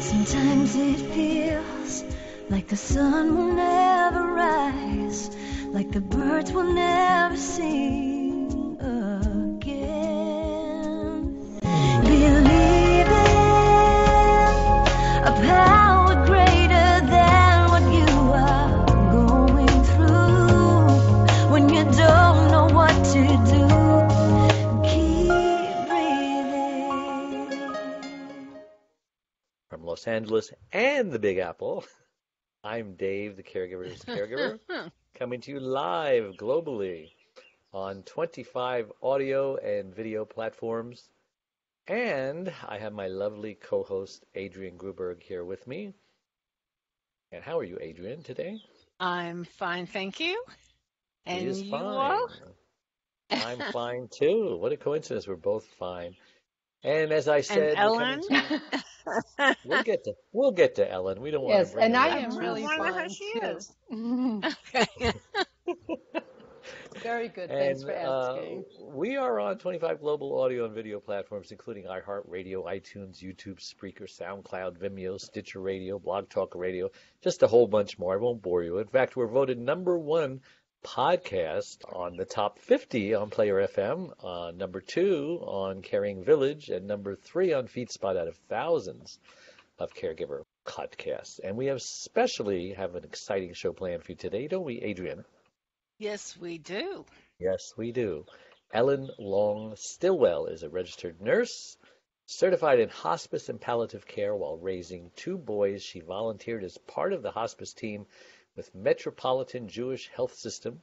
Sometimes it feels like the sun will never rise, like the birds will never sing Los Angeles and the Big Apple, I'm Dave, the caregiver's caregiver, coming to you live globally on 25 audio and video platforms. And I have my lovely co host, Adrienne Gruberg, here with me. And how are you, Adrienne, today? I'm fine, thank you. And you fine. all? I'm fine too. What a coincidence. We're both fine. And as I said, And we're Ellen? coming to- we'll get to we'll get to Ellen. We don't want Yes, to bring and I down. am I really wonder how she too. is. Very good. Thanks And for uh, asking. we are on 25 global audio and video platforms, including iHeartRadio, iTunes, YouTube, Spreaker, SoundCloud, Vimeo, Stitcher Radio, Blog Talk Radio, just a whole bunch more. I won't bore you. In fact, we're voted number one podcast on the top 50 on Player FM, uh, number two on Caring Village, and number three on FeedSpot out of thousands of caregiver podcasts. And we have especially have an exciting show planned for you today, don't we, Adrienne? Yes, we do. Yes, we do. Ellen Long Stilwell is a registered nurse, certified in hospice and palliative care while raising two boys. She volunteered as part of the hospice team with Metropolitan Jewish Health System.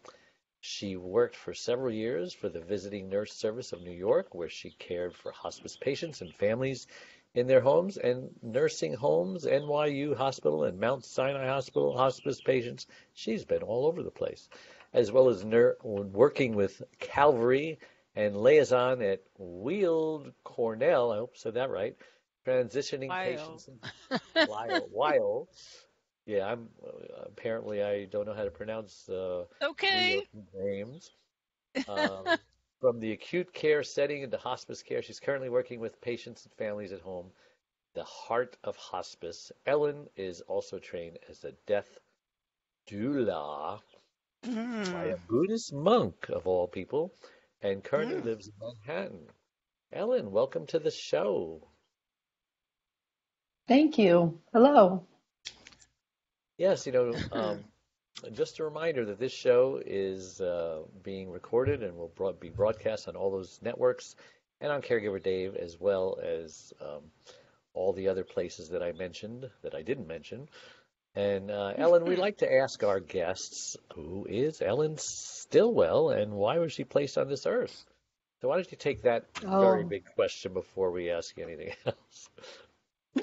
She worked for several years for the Visiting Nurse Service of New York, where she cared for hospice patients and families in their homes and nursing homes, NYU Hospital and Mount Sinai Hospital, hospice patients. She's been all over the place as well as ner- working with Calvary and liaison at Weill Cornell. I hope I said that right. Transitioning patients. in- Weill. Weill. Yeah, I'm apparently I don't know how to pronounce uh, Okay. Names. Um, from the acute care setting into hospice care, she's currently working with patients and families at home. The heart of hospice. Ellen is also trained as a death doula by Mm. a Buddhist monk of all people, and currently Mm. lives in Manhattan. Ellen, welcome to the show. Thank you. Hello. Yes, you know, um, just a reminder that this show is uh, being recorded and will broad- be broadcast on all those networks and on Caregiver Dave, as well as um, all the other places that I mentioned that I didn't mention. And uh, Ellen, we like to ask our guests, who is Ellen Stilwell and why was she placed on this earth? So why don't you take that very Oh. big question before we ask you anything else?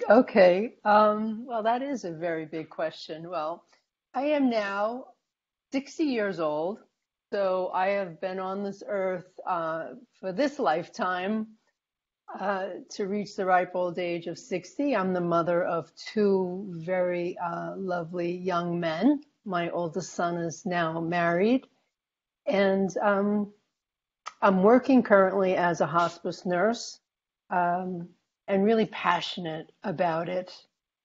Okay. Um, well, that is a very big question. Well, I am now 60 years old, so I have been on this earth uh, for this lifetime uh, to reach the ripe old age of 60. I'm the mother of two very uh, lovely young men. My oldest son is now married, and um, I'm working currently as a hospice nurse um, and really passionate about it.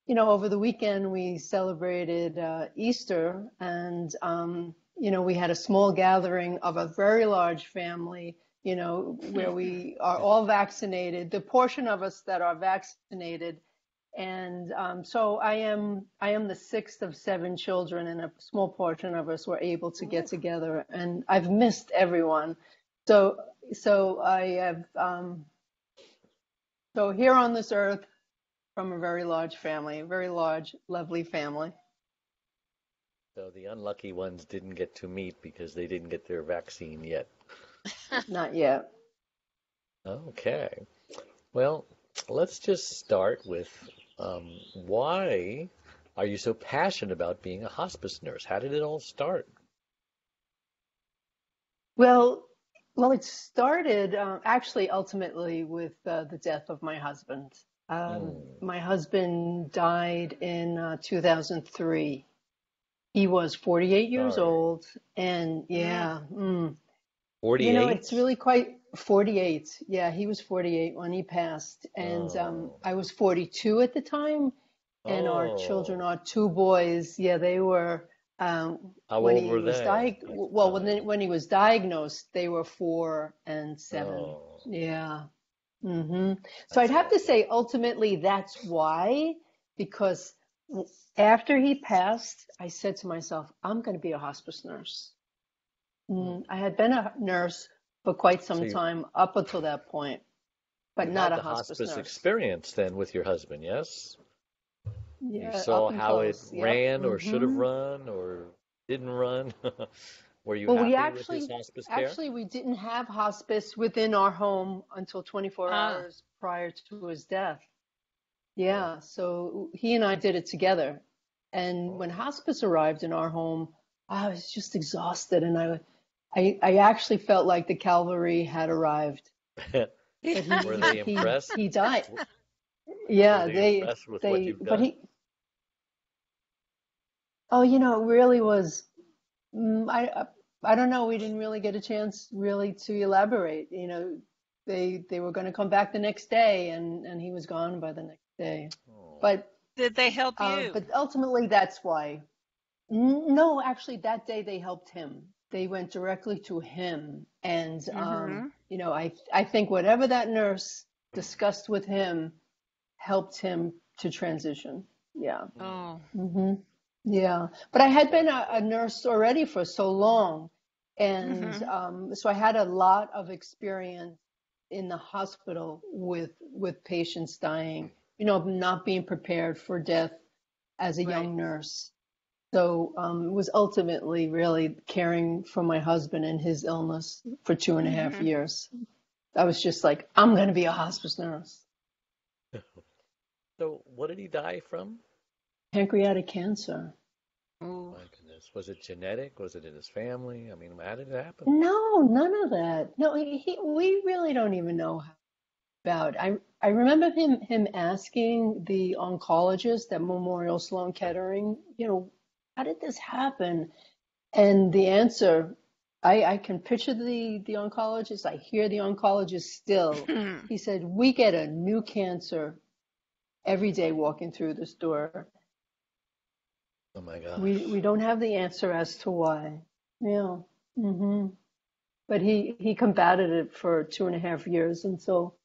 You know, over the weekend we celebrated uh, Easter, and um, you know, we had a small gathering of a very large family, you know, where we are all vaccinated, the portion of us that are vaccinated. And um, so I am I am the sixth of seven children, and a small portion of us were able to get together. And I've missed everyone. So so I have um, so here on this earth from a very large family, a very large, lovely family. So the unlucky ones didn't get to meet because they didn't get their vaccine yet. Not yet. Okay. Well, let's just start with um, why are you so passionate about being a hospice nurse? How did it all start? Well, well, it started uh, actually ultimately with uh, the death of my husband. Um, Mm. my husband died in uh, 2003. He was 48 years Sorry. old, and yeah, mm, 48? you know, it's really quite 48. Yeah, he was 48 when he passed, and um, Oh. I was 42 at the time. and our Oh, children, our two boys, yeah, they were um, how when old he were was they diag well when they, when he was diagnosed, they were four and seven. Oh, Yeah. hmm So I'd have to say ultimately that's why, because after he passed, I said to myself, I'm going to be a hospice nurse. Hmm. Mm, I had been a nurse for quite So some you, time up until that point, but not a hospice hospice nurse. experience then with your husband, yes? You Yeah, saw up and how it. Yep. ran or should have run or didn't run. Were you Well, we happy with his actually, hospice care? actually, we didn't have hospice within our home until 24 Ah, hours prior to his death. Oh, Yeah, so he and I did it together. And when oh. hospice arrived in our home, I was just exhausted, and I, I, I actually felt like the cavalry had arrived. But yeah. Were he, they he, impressed? he died. W- Were Yeah, they they, impressed with what you've but he, oh, you know, it really was. Mm, I I don't know. We didn't really get a chance really to elaborate. You know, they they were going to come back the next day, and and he was gone by the next day. Oh, But Did they help uh, you? but ultimately, that's why. N- No, actually, that day they helped him. They went directly to him, and um, Mm-hmm. you know, I I think whatever that nurse discussed with him helped him to transition. Yeah. mm, Oh. hmm Yeah, but I had been a, a nurse already for so long, and Mm-hmm. um, so I had a lot of experience in the hospital with with patients dying. You know, not being prepared for death as a Right. young nurse. So um, it was ultimately really caring for my husband and his illness for two and a half Mm-hmm. years. I was just like, I'm going to be a hospice nurse. So, what did he die from? Pancreatic cancer. Ooh. My goodness. Was it genetic? Was it in his family? I mean, how did it happen? No, none of that. No, he, he, we really don't even know about. I I remember him him asking the oncologist at Memorial Sloan Kettering, you know, how did this happen? And the answer, I I can picture the the oncologist. I hear the oncologist still. Hmm. He said, "We get a new cancer every day walking through this door. Oh my We we don't have the answer as to why." Yeah. hmm But he he combated it for two and a half years until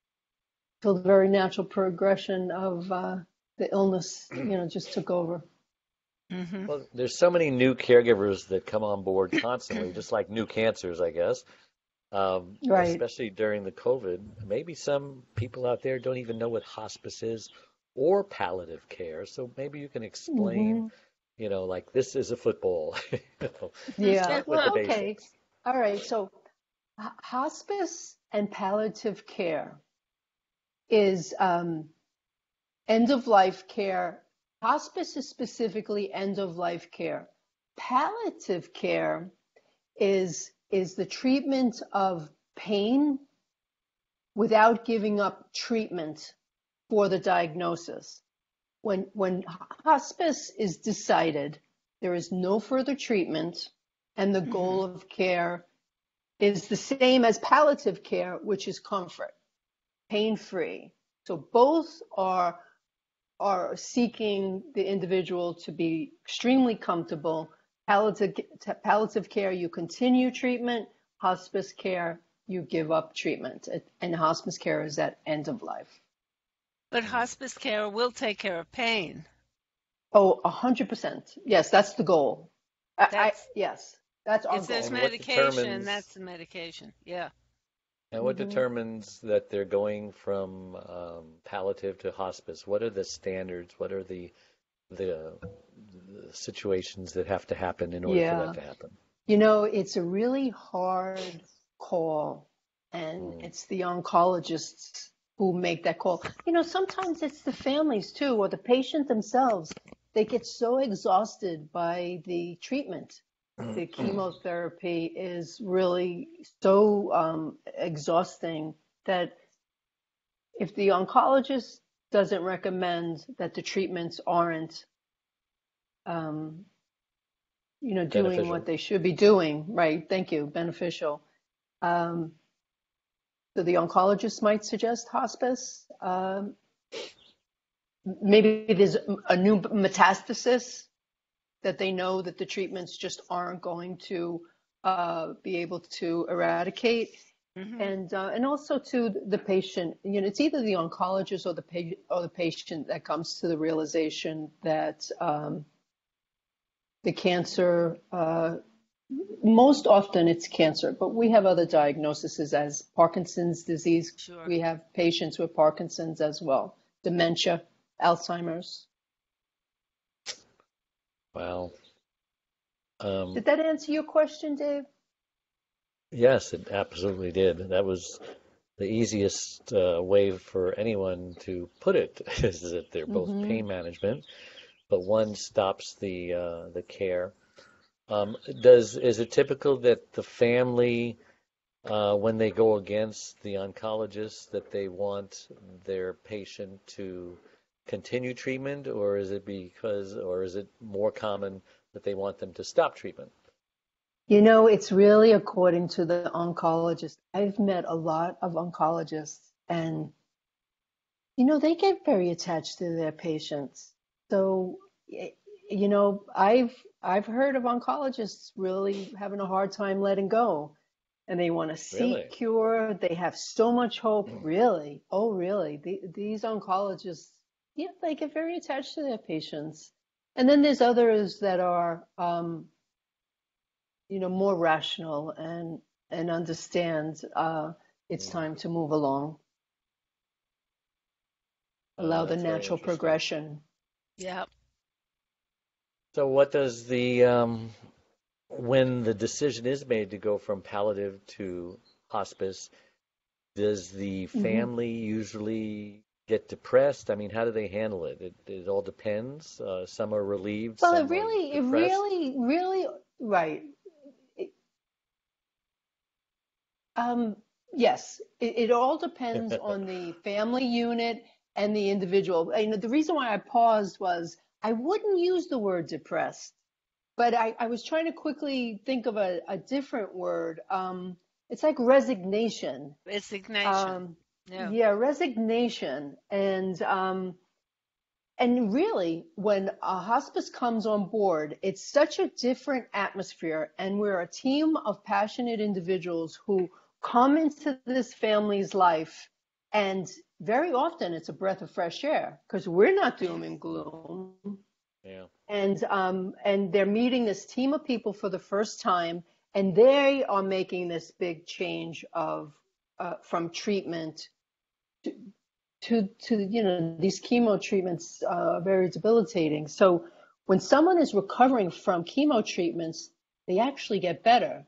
until the very natural progression of uh, the illness, you know, just took over. Mm-hmm. Well, there's so many new caregivers that come on board constantly, just like new cancers, I guess. Um, Right. especially during the COVID. Maybe some people out there don't even know what hospice is or palliative care. So maybe you can explain, hmm you know, like this is a football. You know, Yeah. start with the Well, okay. All right. So h- hospice and palliative care is um, end of life care. Hospice is specifically end of life care. Palliative care is is the treatment of pain without giving up treatment for the diagnosis. When when hospice is decided, there is no further treatment, and the mm-hmm. goal of care is the same as palliative care, which is comfort, pain free. So both are are seeking the individual to be extremely comfortable. Palliative, palliative care, you continue treatment. Hospice care, you give up treatment. And hospice care is at end of life. But hospice care will take care of pain. Oh, a hundred percent. Yes, that's the goal. I, I yes, that's our if goal. And what medication, that's the medication. Yeah. and what hmm determines that they're going from um, palliative to hospice? What are the standards? What are the the, the situations that have to happen in order for that to happen? You know, it's a really hard call, and Mm. it's the oncologists who make that call. You know, sometimes it's the families too, or the patient themselves. They get so exhausted by the treatment. The chemotherapy is really so um, exhausting that if the oncologist doesn't recommend that the treatments aren't um, you know, doing Beneficial. what they should be doing. Right. Thank you. Beneficial. Um, so the oncologist might suggest hospice. Um, maybe there's a new metastasis that they know that the treatments just aren't going to uh, be able to eradicate. Mm-hmm. And uh, and also to the patient, you know, it's either the oncologist or the pa- or the patient that comes to the realization that um, the cancer. Uh, most often it's cancer, but we have other diagnoses as Parkinson's disease. Sure. We have patients with Parkinson's as well, dementia, Alzheimer's. Wow. Um, Did that answer your question, Dave? Yes, it absolutely did. That was the easiest uh, way for anyone to put it is that they're both Mm-hmm. pain management, but one stops the uh, the care. Um, does is it typical that the family, uh, when they go against the oncologist, that they want their patient to continue treatment, or is it because, or is it more common that they want them to stop treatment? You know, it's really according to the oncologist. I've met a lot of oncologists, and you know, they get very attached to their patients. So, you know, I've I've heard of oncologists really having a hard time letting go, and they want to seek Really? cure. They have so much hope. Really? Oh, really? The, these oncologists, yeah, they get very attached to their patients. And then there's others that are, um, you know, more rational and and understand uh, it's time to move along, Uh, allow the natural progression. Yeah. So what does the um, when the decision is made to go from palliative to hospice, does the Mm-hmm. family usually get depressed? I mean, how do they handle it? It, it all depends. Uh, some are relieved, Well, it really, it really, really, right. It- um, yes, it, it all depends on the family unit and the individual. And the reason why I paused was I wouldn't use the word depressed, but I, I was trying to quickly think of a, a different word. Um, it's like resignation. Resignation. Um, yeah. yeah, resignation. And um, and really, when a hospice comes on board, it's such a different atmosphere, and we're a team of passionate individuals who come into this family's life, and very often it's a breath of fresh air because we're not doom and gloom, Yeah. and um, and they're meeting this team of people for the first time, and they are making this big change of uh, from treatment to, to to you know these chemo treatments uh, are very debilitating. So when someone is recovering from chemo treatments, they actually get better,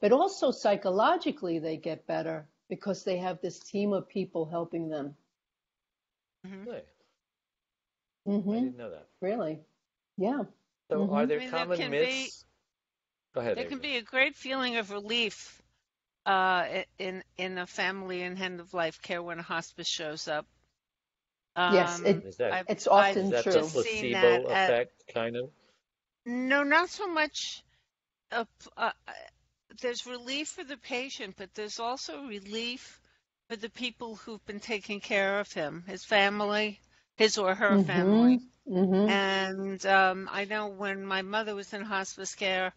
but also psychologically they get better because they have this team of people helping them. Really? I hmm didn't know that. Really, yeah. So Mhm. are there I mean, there common can be- myths? Go ahead. There can be a great feeling of relief uh, in in a family and end of life care when a hospice shows up. Yes, Um, it- Is that I've- It's often is that true. the just placebo that at- effect, kind of? No, not so much. A, p- uh, uh, there's relief for the patient, but there's also relief for the people who've been taking care of him, his family, his or her Mhm. family. hmm And um, I know when my mother was in hospice care,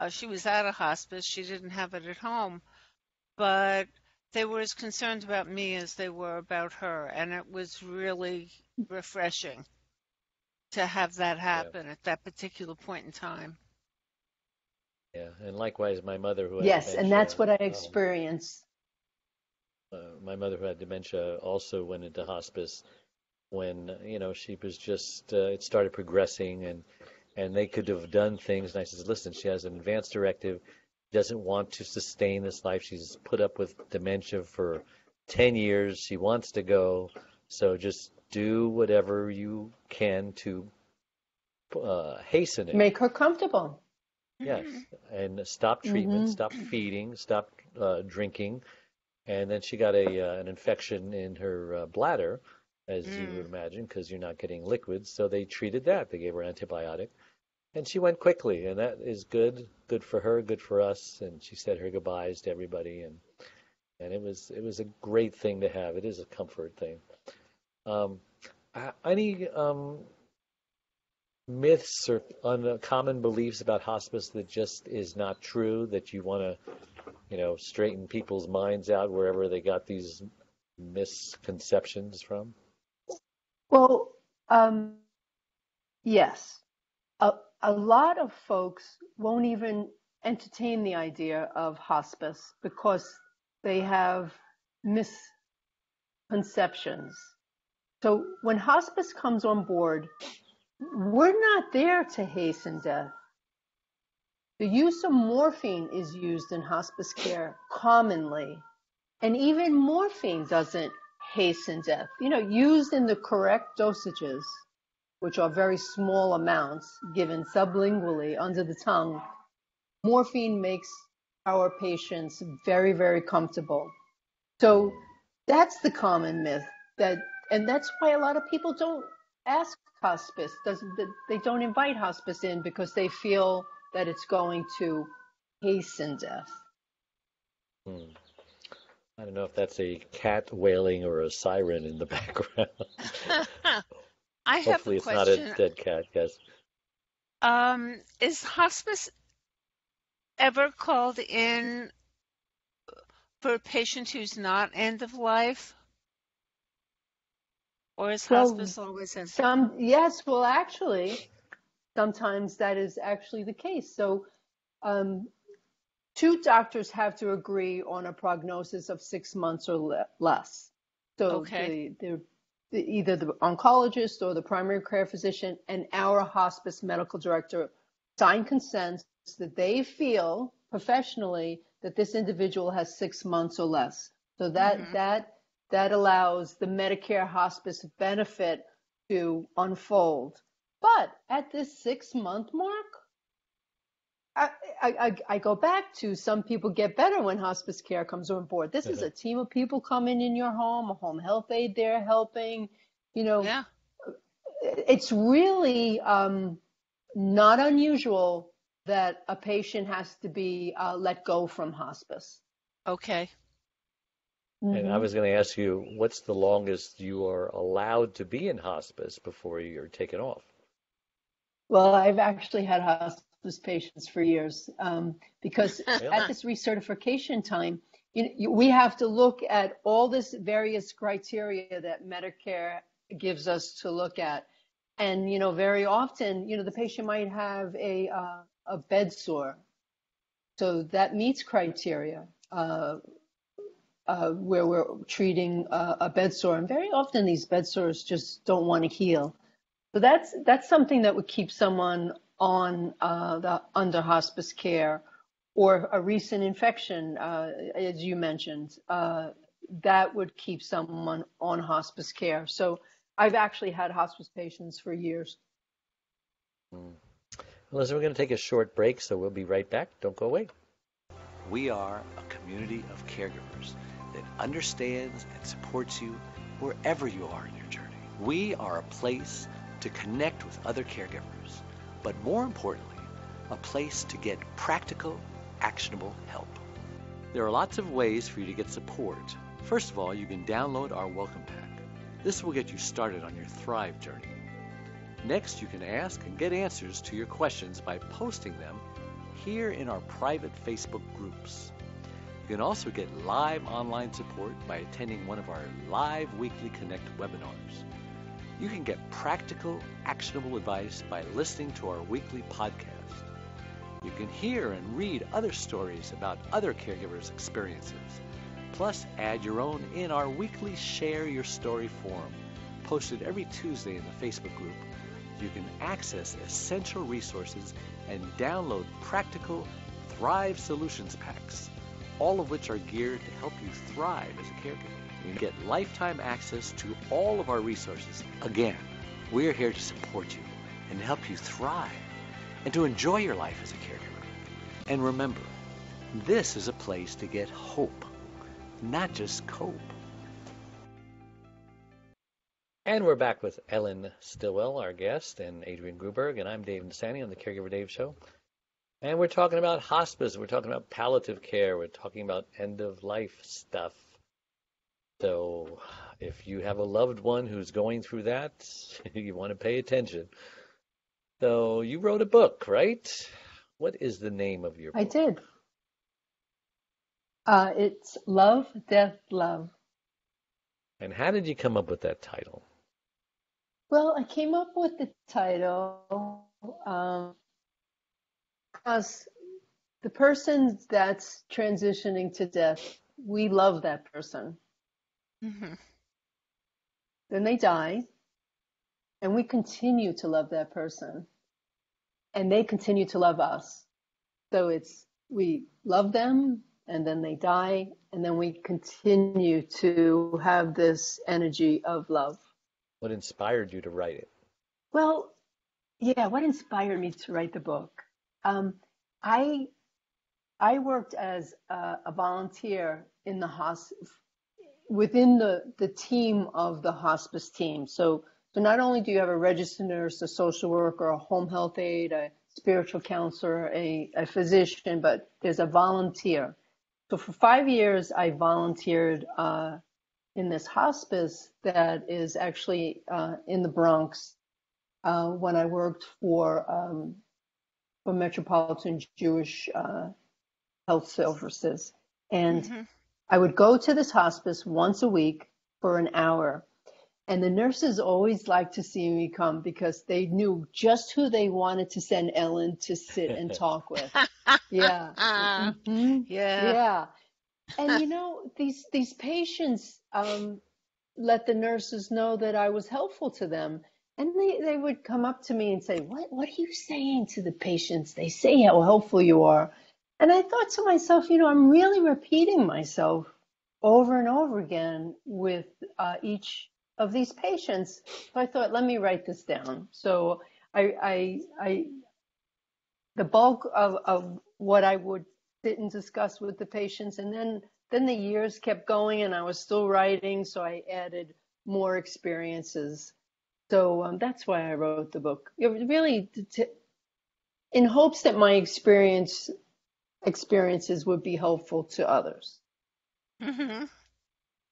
uh, she was at a hospice. She didn't have it at home, but they were as concerned about me as they were about her, and it was really refreshing to have that happen at that particular point in time. Yeah, and likewise, my mother who had Yes, and that's what I um, experienced. uh, my mother who had dementia also went into hospice when you know she was just uh, it started progressing and and they could have done things. And I said listen she has an advance directive doesn't want to sustain this life. She's put up with dementia for 10 years. She wants to go. So just do whatever you can to uh, hasten it. Make her comfortable. Yes, and stop treatment, Mhm. stop feeding, stop uh, drinking, and then she got a uh, an infection in her uh, bladder, as you Mm. would imagine, because you're not getting liquids. So they treated that. They gave her antibiotic, and she went quickly, and that is good, good for her, good for us. And she said her goodbyes to everybody, and and it was it was a great thing to have. It is a comfort thing. Um, any um, myths or uncommon beliefs about hospice that just is not true that you want to, you know, straighten people's minds out wherever they got these misconceptions from? Well, um, yes. A, a lot of folks won't even entertain the idea of hospice because they have misconceptions. So when hospice comes on board, we're not there to hasten death. The use of morphine is used in hospice care commonly, and even morphine doesn't hasten death. You know, used in the correct dosages, which are very small amounts given sublingually under the tongue, morphine makes our patients very, very comfortable. So that's the common myth that, and that's why a lot of people don't ask hospice. Doesn't they don't invite hospice in because they feel that it's going to hasten death. Hmm. I don't know if that's a cat wailing or a siren in the background. I have Hopefully, a it's question. not a dead cat. Yes. Um, is hospice ever called in for a patient who's not end of life? Or is Well, hospice always in? Some yes, well actually, sometimes that is actually the case. So um, two doctors have to agree on a prognosis of six months or le- less. So Okay. the, the, the, either the oncologist or the primary care physician and our hospice medical director sign consents that they feel professionally that this individual has six months or less. So that Mhm. that that allows the Medicare hospice benefit to unfold. But at this six month mark, I, I, I, go back to some people get better when hospice care comes on board. This is a team of people coming in your home, a home health aide there helping. You know, Yeah. it's really um, not unusual that a patient has to be uh, let go from hospice. Okay. And I Mhm. was going to ask you, what's the longest you are allowed to be in hospice before you're taken off? Well, I've actually had hospice patients for years um, because at this recertification time, you, you, we have to look at all this various criteria that Medicare gives us to look at, and you know, very often, you know, the patient might have a uh, a bed sore, so that meets criteria. Uh, uh, where we're treating uh, a bed sore, and very often these bed sores just don't want to heal. So that's that's something that would keep someone on uh, the under hospice care, or a recent infection, uh, as you mentioned, uh, that would keep someone on hospice care. So I've actually had hospice patients for years. Hmm. Listen, we're going to take a short break, so we'll be right back. Don't go away. We are a community of caregivers that understands and supports you wherever you are in your journey. We are a place to connect with other caregivers, but more importantly, a place to get practical, actionable help. There are lots of ways for you to get support. First of all, you can download our welcome pack. This will get you started on your Thrive journey. Next, you can ask and get answers to your questions by posting them here in our private Facebook groups. You can also get live online support by attending one of our live weekly Connect webinars. You can get practical, actionable advice by listening to our weekly podcast. You can hear and read other stories about other caregivers' experiences. Plus, add your own in our weekly Share Your Story forum, posted every Tuesday in the Facebook group. You can access essential resources and download practical Thrive Solutions packs, all of which are geared to help you thrive as a caregiver. You get lifetime access to all of our resources. Again, we're here to support you and help you thrive and to enjoy your life as a caregiver. And remember, this is a place to get hope, not just cope. And we're back with Ellen Stilwell, our guest, and Adrienne Gruberg, and I'm Dave Nassaney on the Caregiver Dave Show. And we're talking about hospice, we're talking about palliative care, we're talking about end of life stuff. So, if you have a loved one who's going through that, you want to pay attention. So you wrote a book, right? What is the name of your I did. Uh, it's Love, Death, Love. And how did you come up with that title? Well, I came up with the title um, because the person that's transitioning to death, we love that person. hmm Then they die, and we continue to love that person, and they continue to love us. So it's we love them, and then they die, and then we continue to have this energy of love. What inspired you to write it? Well, yeah, what inspired me to write the book? Um, I I worked as a, a volunteer in the hos within the the team of the hospice team. So so not only do you have a registered nurse, a social worker, a home health aide, a spiritual counselor, a, a physician, but there's a volunteer. So for five years, I volunteered uh, in this hospice that is actually uh, in the Bronx uh, when I worked for um, for Metropolitan Jewish uh, Health Services, and hmm I would go to this hospice once a week for an hour. And the nurses always liked to see me come because they knew just who they wanted to send Ellen to sit and talk with. Yeah. Mhm. Yeah. Yeah. And you know, these these patients um, let the nurses know that I was helpful to them. And they, they would come up to me and say, What what are you saying to the patients? They say how helpful you are. And I thought to myself, you know, I'm really repeating myself over and over again with uh, each of these patients. So I thought, let me write this down. So I, I, I the bulk of, of what I would sit and discuss with the patients, and then then the years kept going, and I was still writing, so I added more experiences. So um, that's why I wrote the book. It really to, to, in hopes that my experience experiences would be helpful to others. hmm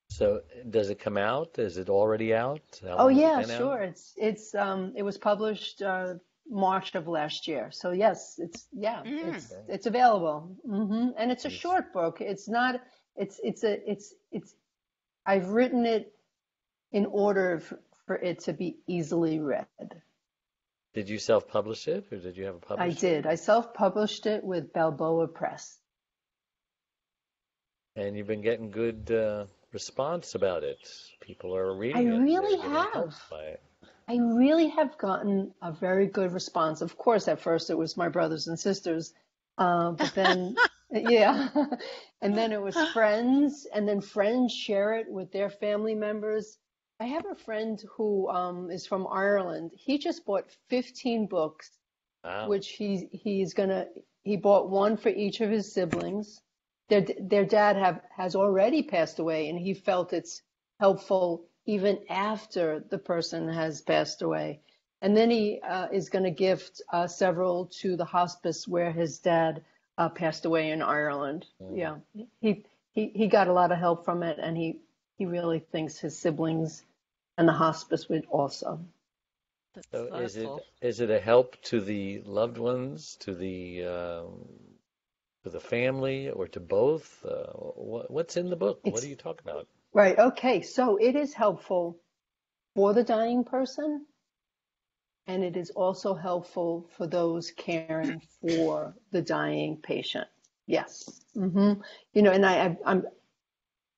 So does it come out? Is it already out? How Oh long has it yeah, out? sure. It's it's um it was published uh, March of last year. So yes, it's yeah, Mm. it's it's available. hmm And it's a Yes. short book. It's not it's it's a it's it's I've written it in order f- for it to be easily read. Did you self-publish it, or did you have a publisher? I did. I self-published it with Balboa Press. And you've been getting good uh, response about it. People are I reading it. really have. helped by it. I really have gotten a very good response. Of course, at first it was my brothers and sisters, uh, but then, yeah, and then it was friends, and then friends share it with their family members. I have a friend who um, is from Ireland. He just bought 15 books, Wow. which he he's gonna he bought one for each of his siblings. Their their dad have has already passed away, and he felt it's helpful even after the person has passed away. And then he uh, is going to gift uh, several to the hospice where his dad uh, passed away in Ireland. Mm. Yeah, he, he he got a lot of help from it, and he he really thinks his siblings and the hospice would also. That's So is it thoughtful. is it a help to the loved ones, to the um, to the family, or to both? Uh, what, what's in the book? What It's do you talk about? right. Okay, so it is helpful for the dying person, and it is also helpful for those caring for the dying patient. Yes. Mm-hmm. You know, and I, I, I'm,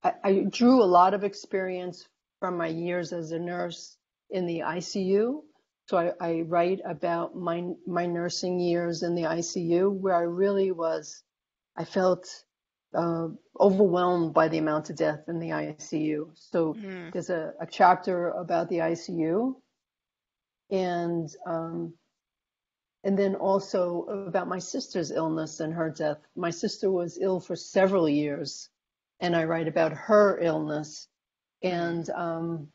I, I drew a lot of experience from my years as a nurse in the ICU. So I, I write about my my nursing years in the ICU, where I really was, I felt uh, overwhelmed by the amount of death in the ICU. So Mm. there's a, a chapter about the ICU, and um, and then also about my sister's illness and her death. My sister was ill for several years, and I write about her illness, and um,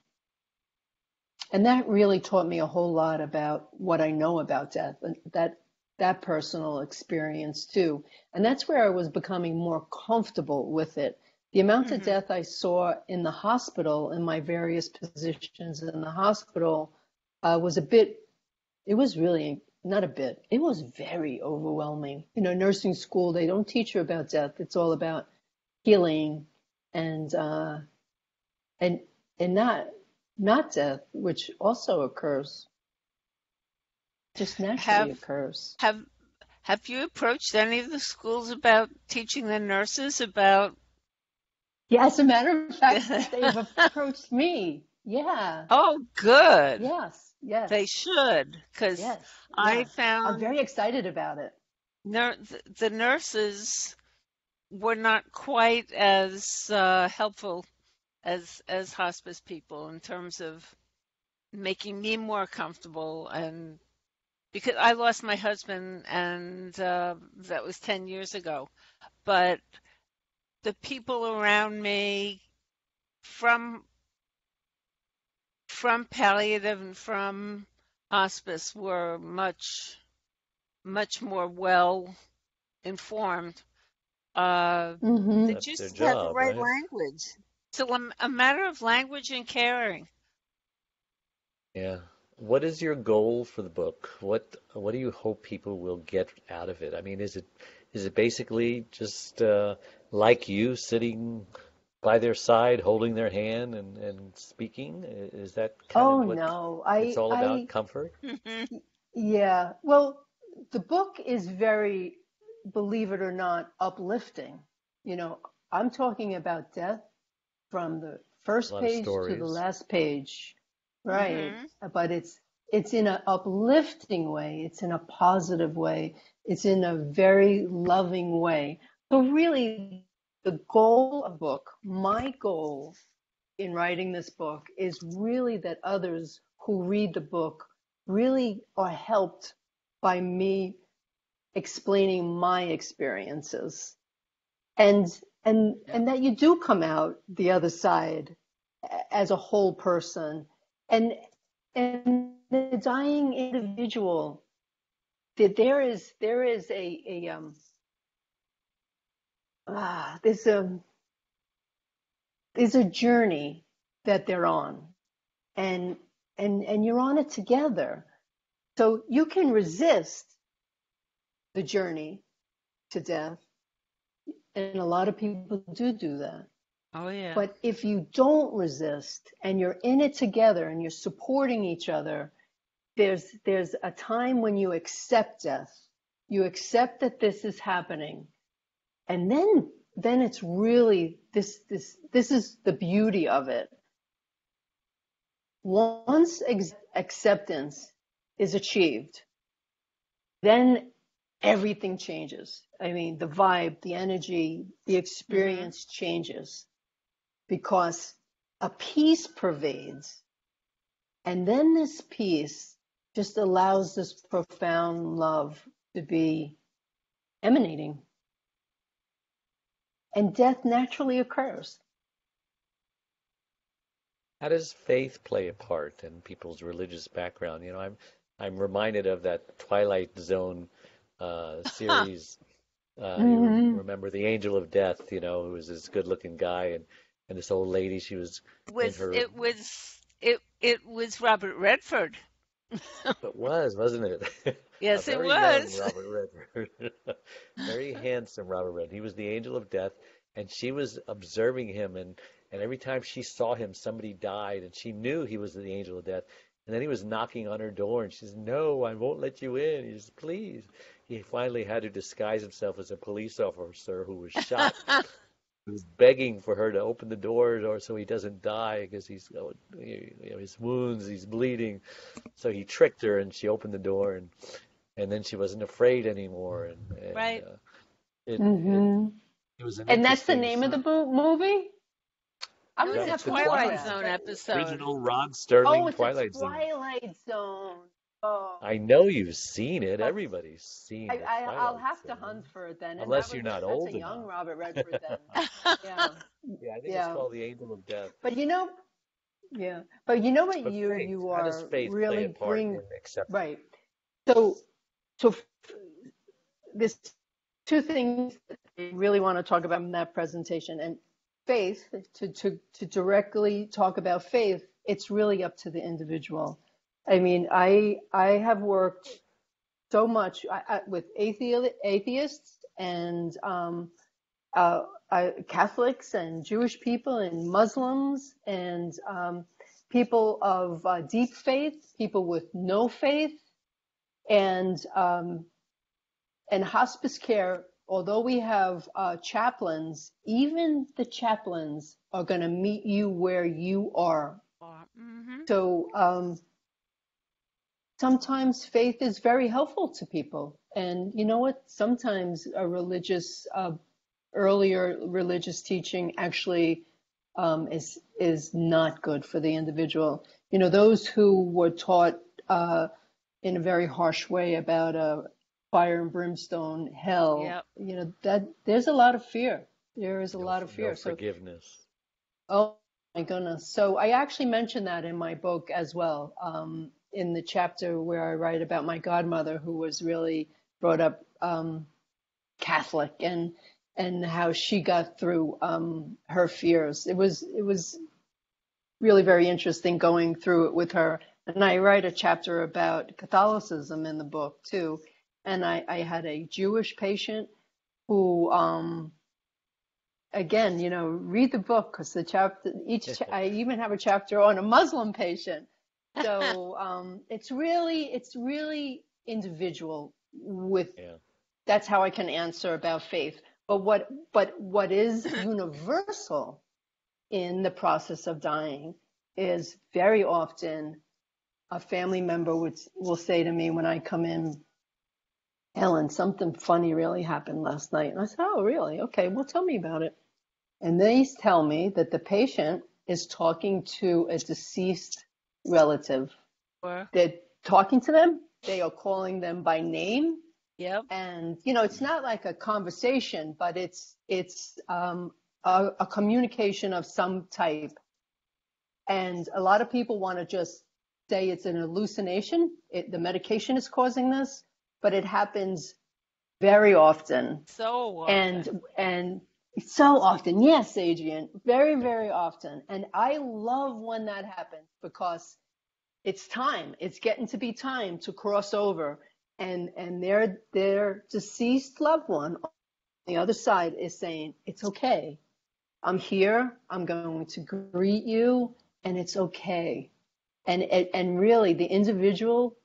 and that really taught me a whole lot about what I know about death and that that personal experience too. And that's where I was becoming more comfortable with it. The amount of hmm death I saw in the hospital, in my various positions in the hospital, uh, was a bit, it was really not a bit, it was very overwhelming. You know, nursing school, they don't teach you about death. It's all about healing and uh, and and not not death, which also occurs, just naturally Have occurs. have have you approached any of the schools about teaching the nurses about? Yeah, as a matter of fact, they've approached me. Yeah. Oh, good. Yes. Yes. They should, because Yes. I Yes. I'm very excited about it. nur- th- the nurses were not quite as uh, helpful as as hospice people in terms of making me more comfortable and because I lost my husband and uh, that was 10 years ago. But the people around me from from palliative and from hospice were much much more well informed uh, hmm they That's their just had the right right? language so a, a matter of language and caring Yeah. What is your goal for the book? What what do you hope people will get out of it? I mean, is it is it basically just uh, like you sitting by their side, holding their hand and, and speaking? Is that kind Oh of what no, it's I all I about? Comfort? yeah. Well, the book is very, believe it or not, uplifting. You know, I'm talking about death from the first page to the last page, right? hmm But it's it's in an uplifting way. It's in a positive way. It's in a very loving way. So really, the goal of the book, my goal in writing this book is really that others who read the book really are helped by me explaining my experiences. And and Yeah. and that you do come out the other side as a whole person. And and the dying individual that there is there is a a um ah there's a there's a journey that they're on. And and and you're on it together. So you can resist the journey to death. And a lot of people do do that. Oh yeah. But if you don't resist and you're in it together and you're supporting each other there's there's a time when you accept death. You accept that this is happening. And then then it's really this this this is the beauty of it. Once ex- acceptance is achieved then everything changes. I mean the vibe the energy the experience mm-hmm. changes because a peace pervades. And then this peace just allows this profound love to be emanating. And death naturally occurs. How does faith play a part in people's religious background? You know, I'm I'm reminded of that Twilight Zone uh, series. Uh, you hmm remember the Angel of Death, you know, who was this good-looking guy, and and this old lady, she was was her. it was it it was Robert Redford It was, wasn't it? Yes it was Robert Redford, very handsome Robert Redford. He was the Angel of Death, and she was observing him, and and every time she saw him, somebody died, and she knew he was the Angel of Death. And then he was knocking on her door, and she says, "No, I won't let you in." He says, "Please." He finally had to disguise himself as a police officer who was shot. He was begging for her to open the door, or so he doesn't die because he's, oh, you know, his wounds, he's bleeding. So he tricked her, and she opened the door, and and then she wasn't afraid anymore, and and right. uh, it it hmm it was an and that's the interesting name of the bo- movie? I'm it gonna was a yeah, have the watch Twilight Twilight that Zone. episode. Original Rod oh Sterling it's a Twilight Zone. twilight zone oh I know you've seen it. that's everybody's seen I, the I I'll Twilight have to hunt for it then. Unless Robert you're not old a young. Robert Redford then. Yeah, Yeah, I think it's called The Angel of Death. But you know, yeah. But you know what But you faith, you are really bring in right. So so f- there's two things I really want to talk about in that presentation, and faith, to, to, to directly talk about faith, it's really up to the individual. I mean, I I have worked so much I, I, with athe- atheists and um, uh, uh, Catholics and Jewish people and Muslims and um, people of uh, deep faith, people with no faith, and um, and hospice care. Although we have uh, chaplains, even the chaplains are going to meet you where you are. Mm-hmm. So um, sometimes faith is very helpful to people, and you know what? Sometimes a religious, uh, earlier religious teaching actually um, is is not good for the individual. You know, those who were taught uh, in a very harsh way about a fire and brimstone hell. Yep. You know that there's a lot of fear. There is a No, lot of fear. no so forgiveness. Oh my goodness. So I actually mentioned that in my book as well, um, in the chapter where I write about my godmother who was really brought up um, Catholic and and how she got through um, her fears. It was it was really very interesting going through it with her. And I write a chapter about Catholicism in the book too. And I, I had a Jewish patient who um, again, you know, read the book because the chapter, each, cha- I even have a chapter on a Muslim patient. So um, it's really, it's really individual with, Yeah. that's how I can answer about faith. But what, but what is universal in the process of dying is very often a family member would, will say to me when I come in, Ellen, something funny really happened last night. And I said, Oh, really? Okay, well, tell me about it. And they tell me that the patient is talking to a deceased relative. Or, They're talking to them, they are calling them by name. yep. And, you know, it's not like a conversation, but it's, it's um, a, a communication of some type. And a lot of people want to just say it's an hallucination. It, the medication is causing this, but it happens very often So often. and and so often. Yes Adrienne. Very very often. And i love when that happens because it's time. It's getting to be time to cross over. And and their their deceased loved one on the other side is saying it's okay. I'm here. I'm going to greet you. And it's okay. And and, and really the individual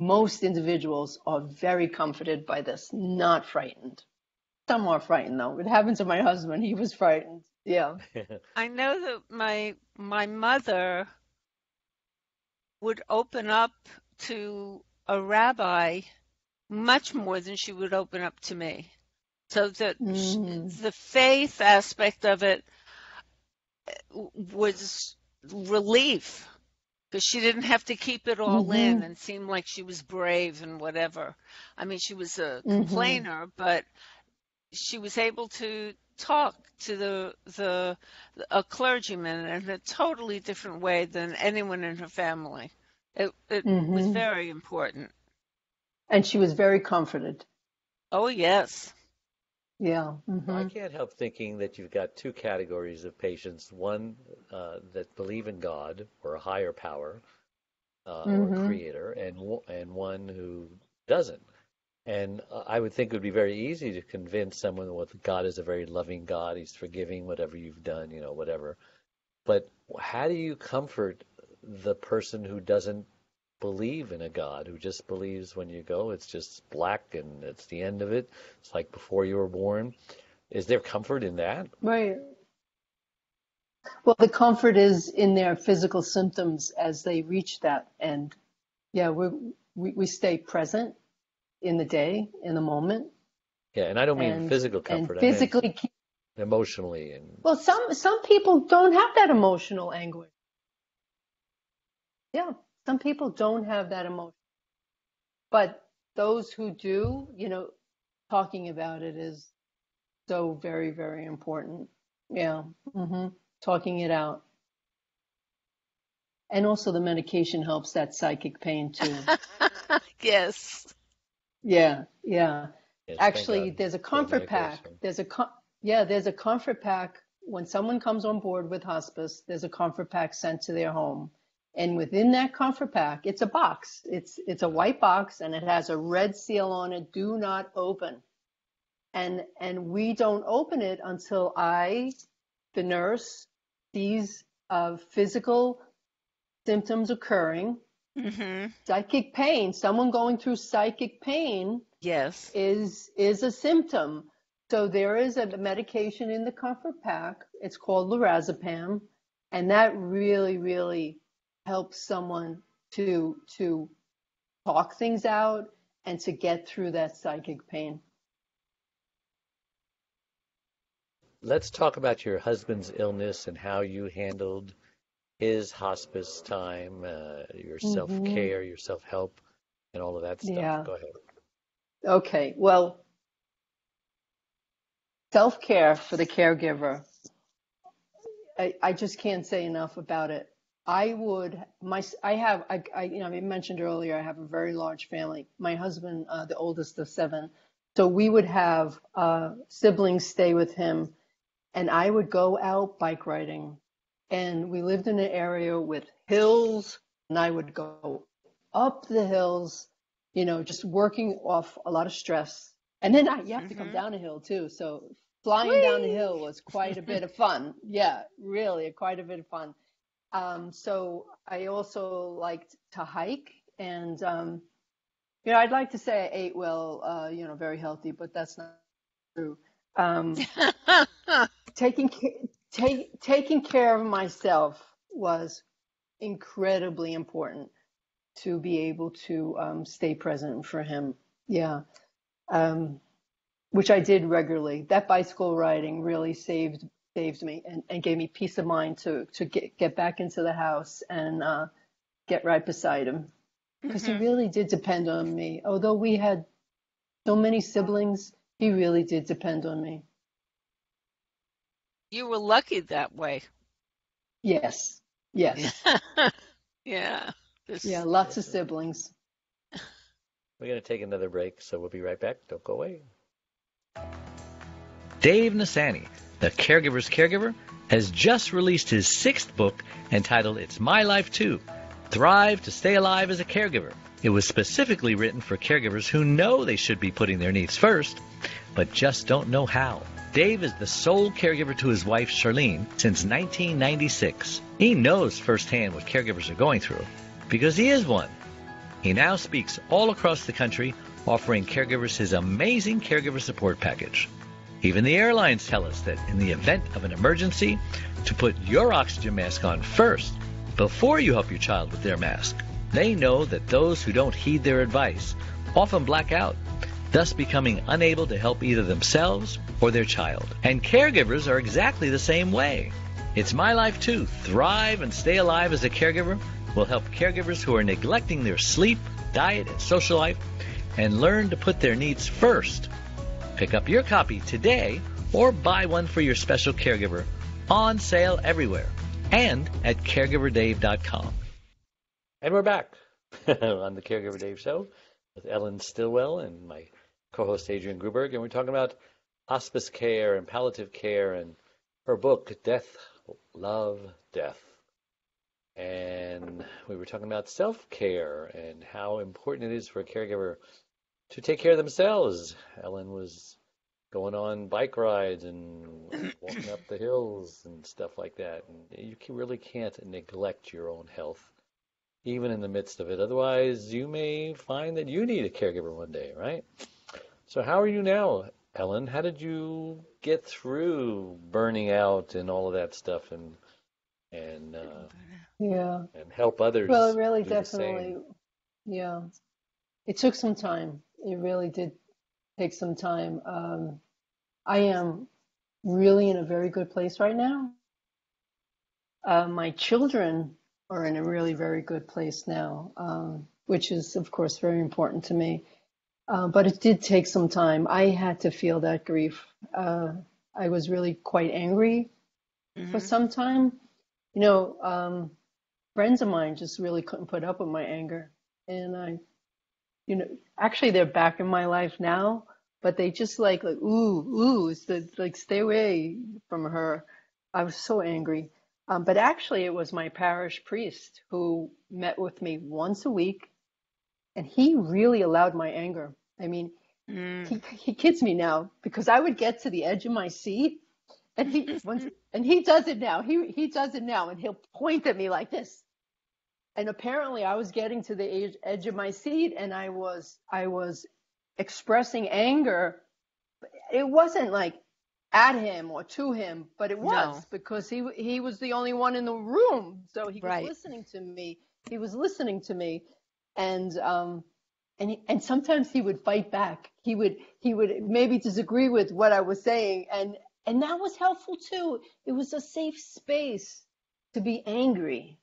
most individuals are very comforted by this not frightened some are frightened though. It happened to my husband. He was frightened. Yeah. I know that my my mother would open up to a rabbi much more than she would open up to me. So that sh Mm. the faith aspect of it was relief because she didn't have to keep it all in Mhm. and seem like she was brave and whatever. I mean, she was a Mhm. complainer, but she was able to talk to the the a clergyman in a totally different way than anyone in her family. It it was Mhm. very important. And she was very comforted. Oh yes. Yeah. Well, I can't help thinking that you've got two categories of patients: one uh, that believe in God or a higher power uh, or a creator, and and one who doesn't. And I would think it would be very easy to convince someone that God is a very loving God. He's forgiving whatever you've done, you know, whatever. But how do you comfort the person who doesn't believe in a God, who just believes when you go, it's just black and it's the end of it? It's like before you were born. Is there comfort in that? Right. Well, the comfort is in their physical symptoms as they reach that end. Yeah, we, we stay present in the day, in the moment, Yeah, and I don't mean and physical and comfort. I meant physically. emotionally and Well, some some people don't have that emotional anguish. Yeah, some people don't have that emotion. But those who do, you know, talking about it is so very, very important. Yeah. mm-hmm. Talking it out. And also the medication helps that psychic pain too. yes. Yeah, yeah. yes, Actually, there's a comfort pack. There's a com- yeah, there's a comfort pack when someone comes on board with hospice. There's a comfort pack sent to their home, and within that comfort pack, it's a box. It's it's a white box, and it has a red seal on it. Do not open. And and we don't open it until I, the nurse, sees uh, physical symptoms occurring. Hmm Psychic pain. Someone going through psychic pain Yes. is is a symptom. So there is a medication in the comfort pack. It's called lorazepam, and that really, really helps someone to to talk things out and to get through that psychic pain. Let's talk about your husband's illness and how you handled his hospice time, uh, your hmm self-care, your self-help, and all of that stuff. Yeah. Go ahead. Okay. Well, self-care for the caregiver. I, I just can't say enough about it. I would my I have I, I you know I mentioned earlier I have a very large family. My husband, uh, the oldest of seven, so we would have uh, siblings stay with him, and I would go out bike riding, and we lived in an area with hills, and I would go up the hills, you know, just working off a lot of stress, and then I, you have to come hmm down a hill too. So flying down the hill was quite a bit of fun. Yeah, really, quite a bit of fun. Um, so I also liked to hike and, um, you know, I'd like to say I ate well, uh, you know, very healthy, but that's not true. Um, taking take, taking care of myself was incredibly important to be able to um, stay present for him. Yeah. Um, which I did regularly. That bicycle riding really saved saved me and, and gave me peace of mind to to get get back into the house and uh, get right beside him because he hmm really did depend on me. Although we had so many siblings, he really did depend on me. You were lucky that way. Yes, yes, Yeah. yeah. This. Lots of siblings. We're going to take another break, so we'll be right back. Don't go away. Dave Nassaney, the caregiver's caregiver, has just released his sixth book entitled It's My Life Too Thrive to Stay Alive as a Caregiver. It was specifically written for caregivers who know they should be putting their needs first, but just don't know how. Dave is the sole caregiver to his wife, Charlene, since 1996. He knows firsthand what caregivers are going through because he is one. He now speaks all across the country, offering caregivers his amazing caregiver support package. Even the airlines tell us that in the event of an emergency, to put your oxygen mask on first before you help your child with their mask. They know that those who don't heed their advice often black out, thus becoming unable to help either themselves or their child. And caregivers are exactly the same way. It's my life too. Thrive and stay alive as a caregiver will help caregivers who are neglecting their sleep, diet, and social life and learn to put their needs first. Pick up your copy today or buy one for your special caregiver on sale everywhere and at caregiverdave.com. And we're back on the Caregiver Dave Show with Ellen Stilwell and my co-host Adrienne Gruberg, and we're talking about hospice care and palliative care and her book Death, Love, Death. And we were talking about self-care and how important it is for a caregiver to take care of themselves. Ellen was going on bike rides and walking up the hills and stuff like that. And you really can't neglect your own health, even in the midst of it. Otherwise, you may find that you need a caregiver one day, right? So, how are you now, Ellen? How did you get through burning out and all of that stuff, and and uh, Yeah. and help others Well, it really do the same? definitely, yeah. It took some time. It really did take some time. Um, I am really in a very good place right now. Uh, my children are in a really very good place now, um, which is, of course, very important to me. Uh, but it did take some time. I had to feel that grief. Uh, I was really quite angry for hmm some time. You know, um, friends of mine just really couldn't put up with my anger. And I, you know, actually they're back in my life now, but they just like like ooh ooh, it's the, like stay away from her. I was so angry. Um, but actually, it was my parish priest who met with me once a week, and he really allowed my anger. I mean, Mm. he he kids me now because I would get to the edge of my seat, and he once and he does it now. He he does it now, and he'll point at me like this. And apparently, I was getting to the edge, edge of my seat, and I was I was expressing anger. It wasn't like at him or to him, but it was No. because he he was the only one in the room, so he was Right. listening to me. He was listening to me, and um, and he, and sometimes he would fight back. He would he would maybe disagree with what I was saying, and and that was helpful too. It was a safe space to be angry,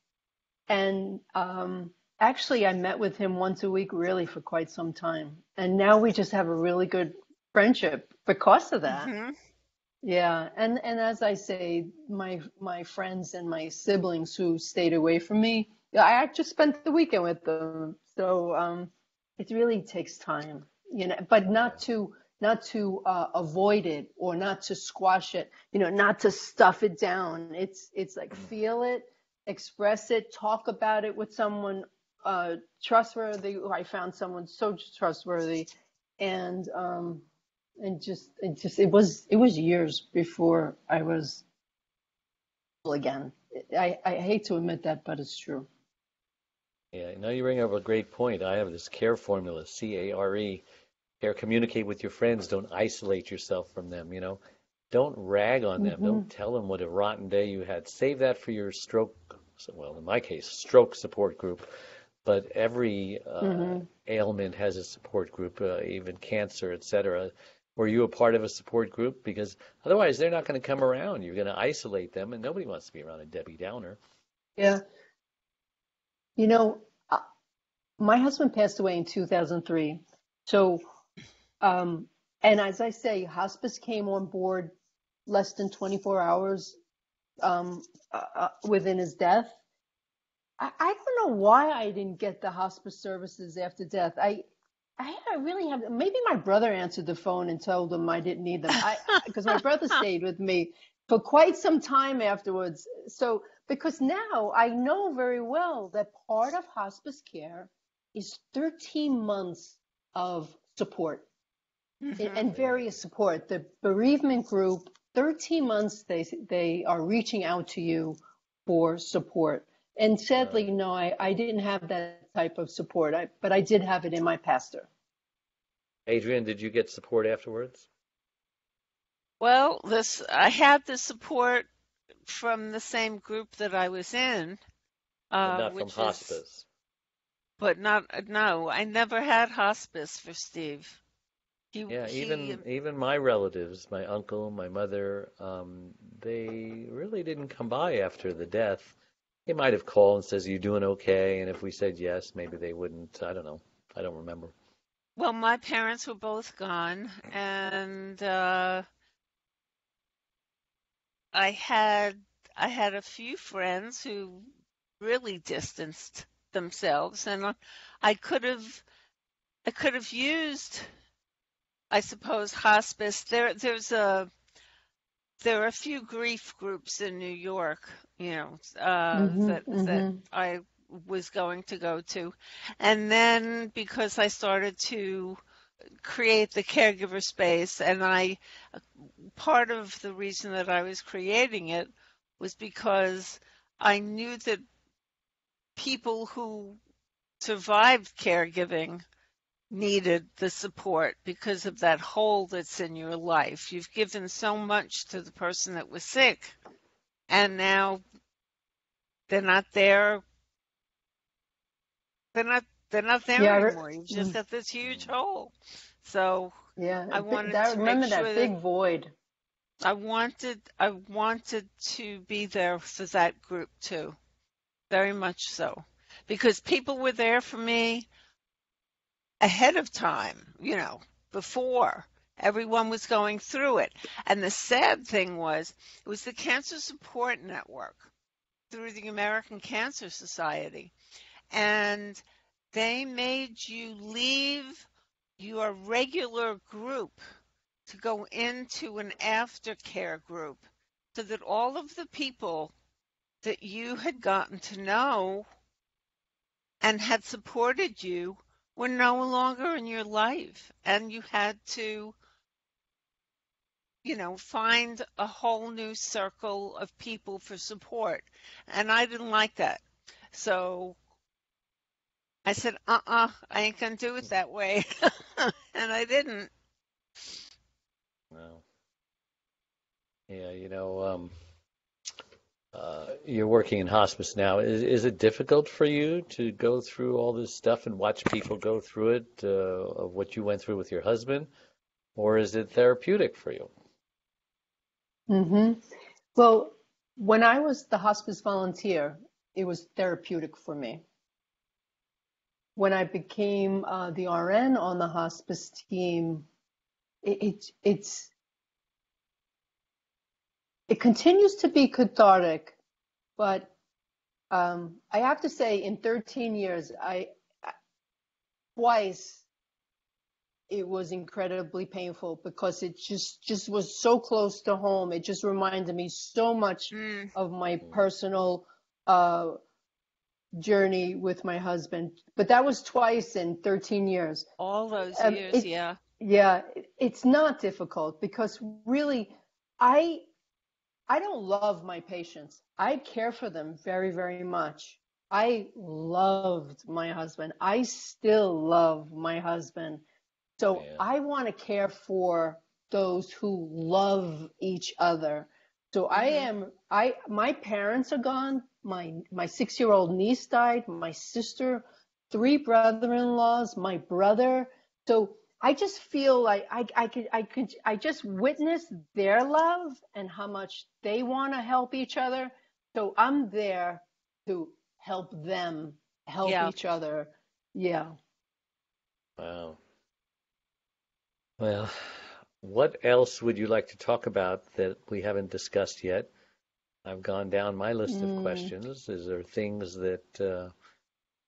and um, actually, I met with him once a week, really for quite some time, and now we just have a really good friendship because of that. Mhm. Yeah, and and as I say, my my friends and my siblings who stayed away from me, I just spent the weekend with them. So um, it really takes time, you know, but not to not to uh, avoid it or not to squash it, you know, not to stuff it down. It's it's like feel it, express it, talk about it with someone uh, trustworthy. I found someone so trustworthy, and um, and just it just it was it was years before I was again. I, I hate to admit that, but it's true. Yeah, now you bring up a great point. I have this CARE formula, C-A-R-E. Care, communicate with your friends. Don't isolate yourself from them, you know. Don't rag on them. hmm Don't tell them what a rotten day you had. Save that for your stroke, well, in my case, stroke support group. But every uh, hmm ailment has a support group, uh, even cancer, etc. Were you a part of a support group? Because otherwise, they're not going to come around. You're going to isolate them, and nobody wants to be around a Debbie Downer. Yeah. You know, uh, my husband passed away in 2003. So, um, and as I say, hospice came on board less than 24 hours um, uh, uh, within his death. I, I don't know why I didn't get the hospice services after death. I, I, I really have. Maybe my brother answered the phone and told him I didn't need them. I because my brother stayed with me for quite some time afterwards. So because now I know very well that part of hospice care is 13 months of support and Mhm. and various support. The bereavement group, 13 months they they are reaching out to you for support. And sadly, no, I, I didn't have that type of support. I, but I did have it in my pastor. Adrienne, did you get support afterwards? Well, this I had the support from the same group that I was in, uh, not from which is, hospice. but not no, I never had hospice for Steve. He Yeah, he even even my relatives, my uncle, my mother, um, they really didn't come by after the death. They might have called and says, "You doing okay?" And if we said yes, maybe they wouldn't. I don't know. I don't remember. well, my parents were both gone, and uh, I had I had a few friends who really distanced themselves, and I- could have I could have used, I suppose, hospice. There there's a there are a few grief groups in New York, you know, uh, hmm that that hmm I was going to go to, and then because I started to create the caregiver space, and I part of the reason that I was creating it was because I knew that people who survived caregiving needed the support because of that hole that's in your life. You've given so much to the person that was sick, and now they're not there. They're not. They're not there Yeah, I re- anymore. You've just mm, got this huge hole. So yeah. I wanted That to remember make that sure that big void. I wanted I wanted to be there for that group too. Very much so. Because people were there for me ahead of time, you know, before everyone was going through it. And the sad thing was it was the Cancer Support Network through the American Cancer Society. And they made you leave your regular group to go into an aftercare group so that all of the people that you had gotten to know and had supported you were no longer in your life. And you had to you know find a whole new circle of people for support. And i didn't like that. So i said uh-uh i ain't gonna do it that way and i didn't No. Yeah, you know, um, uh, you're working in hospice now. Is is it difficult for you to go through all this stuff and watch people go through it, uh, of what you went through with your husband, or is it therapeutic for you? Mm-hmm. Well, when I was the hospice volunteer, it was therapeutic for me. When I became uh, the RN on the hospice team, it, it it's it continues to be cathartic, but um, I have to say, in 13 years, I I- twice it was incredibly painful because it just just was so close to home. It just reminded me so much Mm, of my Mm. personal uh, journey with my husband. But that was twice in 13 years. all those Um, years it, yeah yeah, it- it's not difficult because really, I I don't love my patients. I care for them very, very much. I loved my husband. I still love my husband. So Yeah. I want to care for those who love each other. So I hmm am I my parents are gone. My my 6-year-old niece died, my sister, three brother-in-laws, my brother. So I just feel like I I could I could I just witness their love and how much they want to help each other. So I'm there to help them help yeah each other. Yeah. Wow. Well, what else would you like to talk about that we haven't discussed yet? I've gone down my list of Mm. questions. Is there things that uh,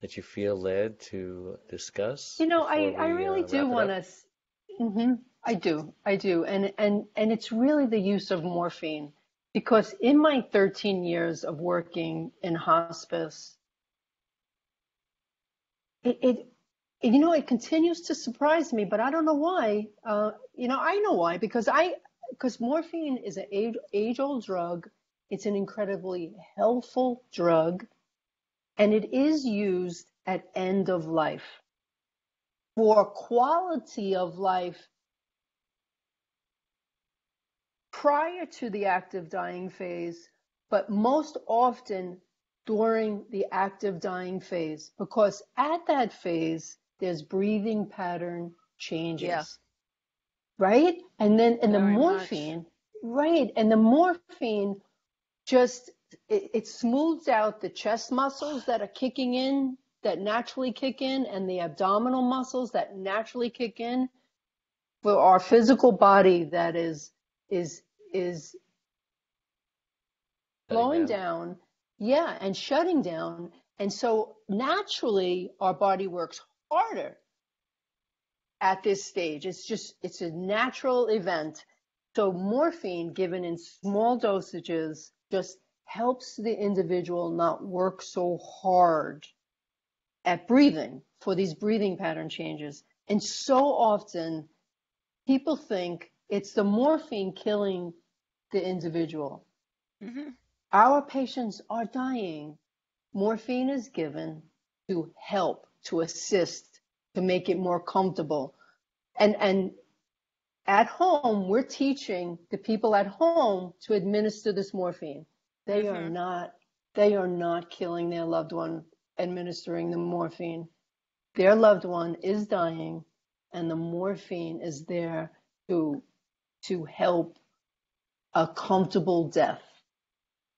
that you feel led to discuss You know, I, I really uh, do want to. hmm I do, I do, and and and it's really the use of morphine because in my 13 years of working in hospice, it it you know it continues to surprise me, but I don't know why. Uh, you know, I know why because I because morphine is an age age old drug. It's an incredibly helpful drug, and it is used at end of life for quality of life prior to the active dying phase, but most often during the active dying phase, because at that phase, there's breathing pattern yeah changes, right? And then, and the very much morphine, right? And the morphine just, it, it smooths out the chest muscles that are kicking in, that naturally kick in, and the abdominal muscles that naturally kick in for our physical body that is is is slowing down. down. Yeah and shutting down. And so naturally our body works harder at this stage. It's just it's a natural event. So morphine given in small dosages just helps the individual not work so hard at breathing for these breathing pattern changes and so often people think it's the morphine killing the individual. hmm Our patients are dying. Morphine is given to help, to assist, to make it more comfortable. And and at home, we're teaching the people at home to administer this morphine. They are hmm not they are not killing their loved one administering the morphine. Their loved one is dying and the morphine is there to to help a comfortable death.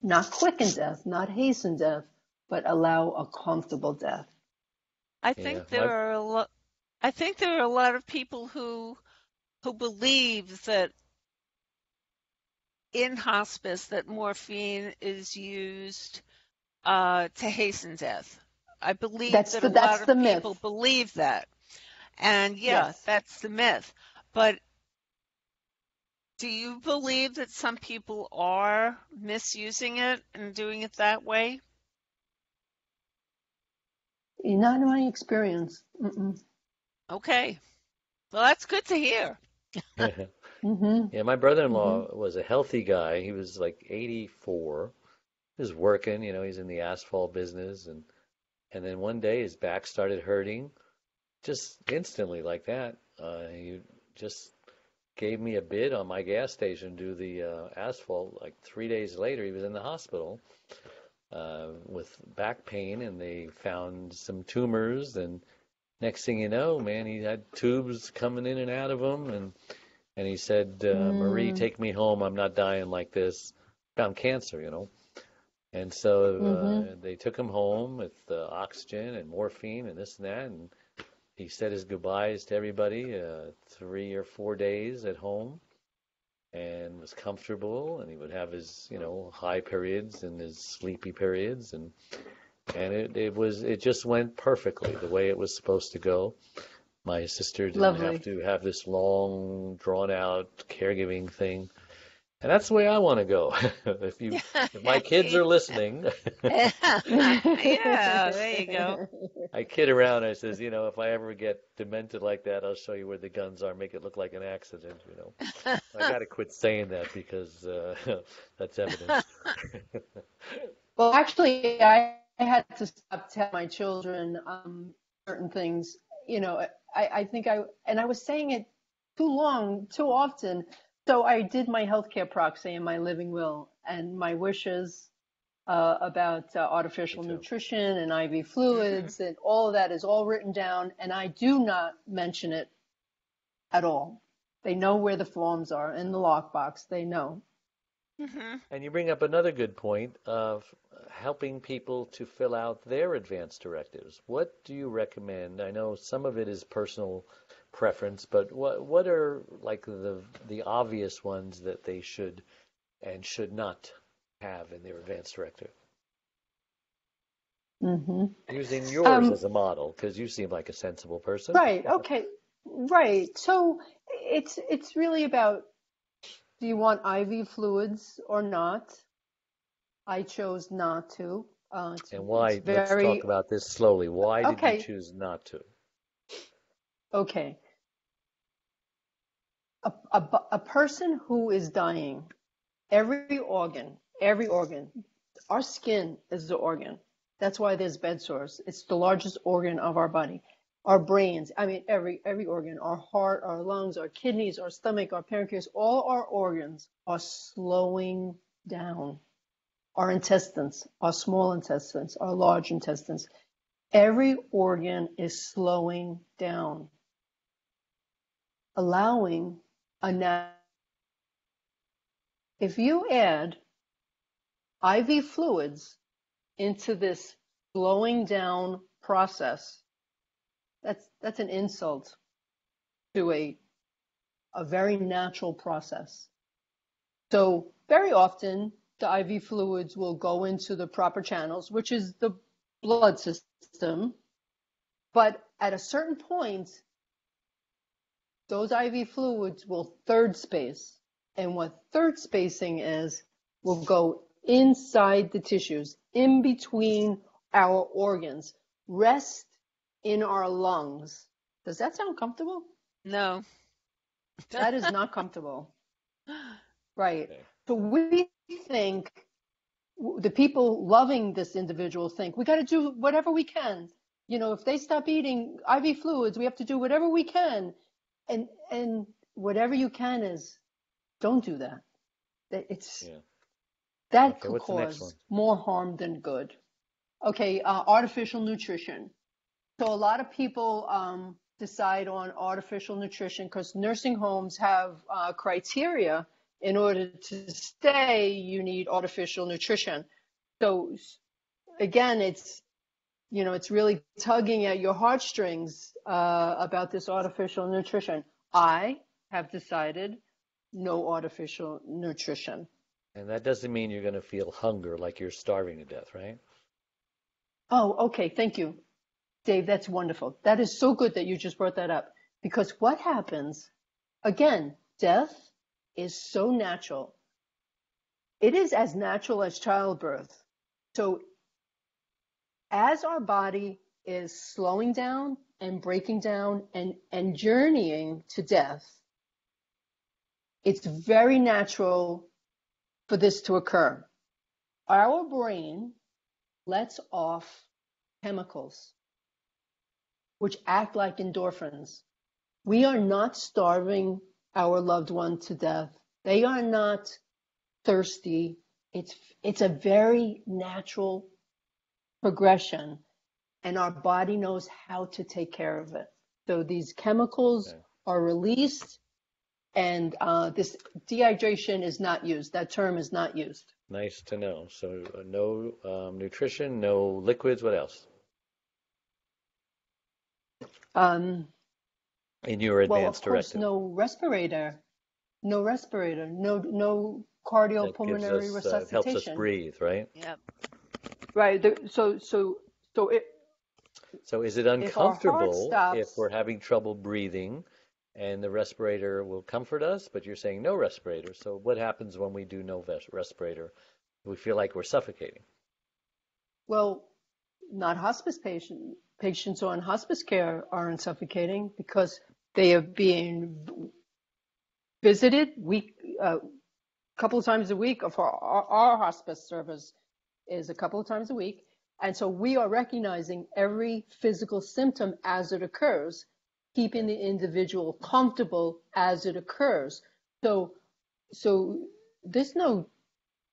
Not quicken death, not hasten death, but allow a comfortable death. I think my there are a lot I think there are a lot of people who who believe that in hospice that morphine is used uh, to hasten death. I believe That's that the a lot of people myth. believe that. And yeah, Yes. that's the myth. But do you believe that some people are misusing it and doing it that way? Not in my experience. Mm-mm. Okay. Well, that's good to hear. hmm Yeah, my brother-in-law was a healthy guy. He was like 84. He was working, you know, he's in the asphalt business and and then one day his back started hurting just instantly like that. Uh, he just gave me a bid on my gas station to do the uh, asphalt. Like three days later, he was in the hospital uh, with back pain, and they found some tumors. And next thing you know, man, he had tubes coming in and out of him, and and he said, uh, "Marie, Mm. take me home. I'm not dying like this." Found cancer, you know. And so uh, they took him home with uh, oxygen and morphine and this and that, and he said his goodbyes to everybody, uh, three or four days at home, and was comfortable, and he would have his, you know, high periods and his sleepy periods, and and it, it was it just went perfectly the way it was supposed to go. My sister didn't Lovely. have to have this long, drawn out caregiving thing. And that's the way I want to go. If you, if my kids are listening, yeah, there you go. I kid around. I says, you know, if I ever get demented like that, I'll show you where the guns are, make it look like an accident. You know, I got to quit saying that because uh, that's evidence. Well, actually, I, I had to stop telling my children um, certain things. You know, I, I think I, and I was saying it too long, too often. So I did my healthcare proxy and my living will and my wishes uh, about uh, artificial nutrition and IV fluids and all of that is all written down. And I do not mention it at all. They know where the forms are in the lockbox. They know. Hmm And you bring up another good point of helping people to fill out their advance directives. What do you recommend? I know some of it is personal preference, but what what are like the the obvious ones that they should and should not have in their advance directive? hmm Using yours Um, as a model, because you seem like a sensible person. Right. Okay. Right. So it's it's really about do you want IV fluids or not? I chose not to. Uh, And why? it's Let's very talk about this slowly. Why did you choose not to? okay. A, a, a person who is dying, every organ, every organ, our skin is the organ. That's why there's bed sores. It's the largest organ of our body. Our brains, I mean, every every organ, our heart, our lungs, our kidneys, our stomach, our pancreas, all our organs are slowing down. Our intestines, our small intestines, our large intestines, every organ is slowing down, allowing a if you add IV fluids into this slowing down process, that's that's an insult to a a very natural process. So very often the IV fluids will go into the proper channels, which is the blood system. But at a certain point, those IV fluids will third space. And what third spacing is, will go inside the tissues, in between our organs, rest in our lungs. Does that sound comfortable? No. That is not comfortable. Right. Okay. So we think, the people loving this individual think, we got to do whatever we can. You know, if they stop eating IV fluids, we have to do whatever we can. And, and whatever you can is, don't do that. That It's, Yeah. that Okay, could what's the next cause more harm than good. Okay, uh, artificial nutrition. So a lot of people um, decide on artificial nutrition because nursing homes have uh, criteria. In order to stay, you need artificial nutrition. So again, it's you know it's really tugging at your heartstrings uh, about this artificial nutrition. I have decided no artificial nutrition. And that doesn't mean you're going to feel hunger like you're starving to death, right? Oh, okay. Thank you. Dave, that's wonderful. That is so good that you just brought that up because what happens, again, death is so natural. It is as natural as childbirth. So, as our body is slowing down and breaking down and, and journeying to death, it's very natural for this to occur. Our brain lets off chemicals which act like endorphins. We are not starving our loved one to death. They are not thirsty. It's it's a very natural progression and our body knows how to take care of it. So these chemicals okay. are released and uh, this dehydration is not used. That term is not used. Nice to know. So uh, no um, nutrition, no liquids. What else? Um, in your advanced well, of course, no respirator, no respirator, no no cardiopulmonary us, resuscitation. Uh, helps us breathe, right? Yep. Right. The, so so so it. So is it uncomfortable if, stops, if we're having trouble breathing? and the respirator will comfort us, but you're saying no respirator. So what happens when we do no respirator? We feel like we're suffocating. Well, not hospice patient, patients on hospice care aren't suffocating because they are being visited week a uh, couple of times a week. Of our, our hospice service is a couple of times a week, and so we are recognizing every physical symptom as it occurs keeping the individual comfortable as it occurs. So, so there's no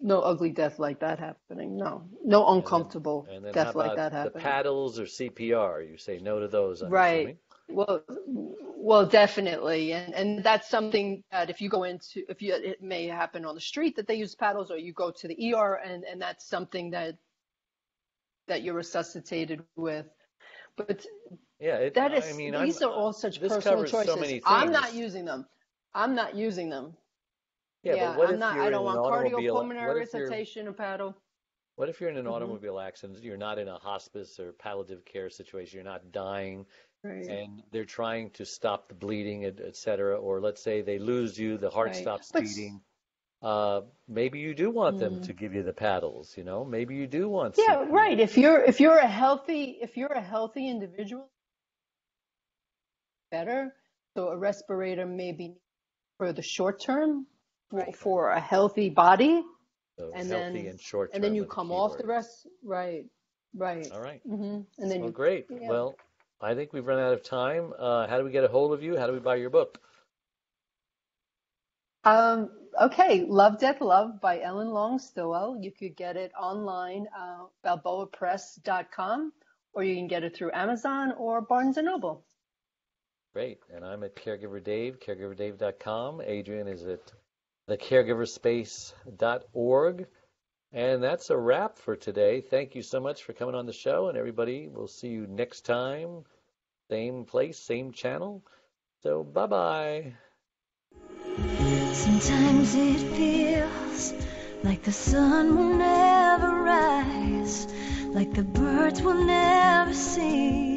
no ugly death like that happening. No, no uncomfortable and then, and then death like that happening. The paddles or CPR, you say no to those. I'm right. Assuming. Well, well, definitely, and and that's something that if you go into, if you, it may happen on the street that they use paddles, or you go to the ER, and and that's something that that you're resuscitated with. But yeah, it, that is. I mean, these I'm, are all such personal choices. So I'm not using them. I'm not using them. Yeah, yeah but what I'm if not. You're I don't want cardiopulmonary resuscitation or paddle. What if you're in an mm-hmm. automobile accident? You're not in a hospice or palliative care situation. You're not dying, right. and they're trying to stop the bleeding, et, et cetera. Or let's say they lose you, the heart right. stops but, beating. Uh, maybe you do want them to mm. give you the paddles. You know, maybe you do want. Yeah, CPR. right. If you're if you're a healthy if you're a healthy individual, better. So a respirator may be for the short term for, right. for a healthy body. So and then and short and then you come off the rest. Right. Right. All right. Mm-hmm. And then well, you, great. Yeah. Well, I think we've run out of time. Uh, how do we get a hold of you? How do we buy your book? Um, okay, Love, Death, Love by Ellen Long Stilwell. You could get it online, uh, balboapress.com, or you can get it through Amazon or Barnes & Noble. Great. And I'm at Caregiver Dave, caregiverdave.com. Adrienne is at thecaregiverspace.org. And that's a wrap for today. Thank you so much for coming on the show. And everybody, we'll see you next time. Same place, same channel. So bye bye. Sometimes it feels like the sun will never rise, like the birds will never sing.